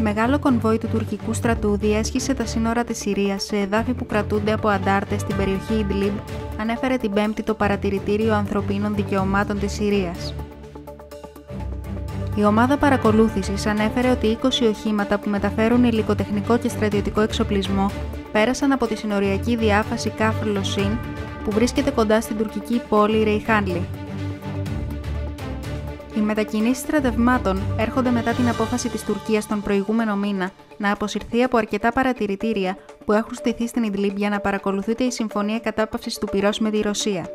Μεγάλο κομβόι του τουρκικού στρατού διέσχισε τα σύνορα της Συρίας σε εδάφη που κρατούνται από αντάρτες στην περιοχή Ιντλίμπ, ανέφερε την Πέμπτη το Παρατηρητήριο Ανθρωπίνων Δικαιωμάτων της Συρίας. Η ομάδα παρακολούθησης ανέφερε ότι 20 οχήματα που μεταφέρουν υλικοτεχνικό και στρατιωτικό εξοπλισμό πέρασαν από τη συνοριακή διάβαση Κάφρ Λοσίν που βρίσκεται κοντά στην τουρκική πόλη Ρεϊχάνλη. Οι μετακινήσεις στρατευμάτων έρχονται μετά την απόφαση της Τουρκίας τον προηγούμενο μήνα να αποσυρθεί από αρκετά παρατηρητήρια που έχουν στηθεί στην Ιδλίμπ για να παρακολουθείται η συμφωνία κατάπαυσης του πυρός με τη Ρωσία.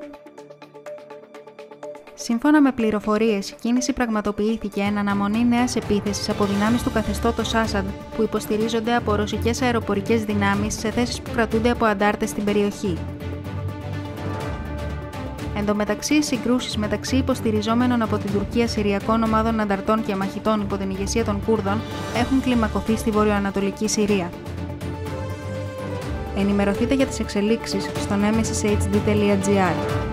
Σύμφωνα με πληροφορίες, η κίνηση πραγματοποιήθηκε εν αναμονή νέας επίθεσης από δυνάμεις του καθεστώτος Άσαντ που υποστηρίζονται από ρωσικές αεροπορικές δυνάμεις σε θέσεις που κρατούνται από αντάρτες στην περιοχή. Εν τω μεταξύ, οι συγκρούσεις μεταξύ υποστηριζόμενων από την Τουρκία Συριακών ομάδων ανταρτών και μαχητών υπό την ηγεσία των Κούρδων έχουν κλιμακωθεί στη βορειοανατολική Συρία. Ενημερωθείτε για τις εξελίξεις στο nemesishd.gr.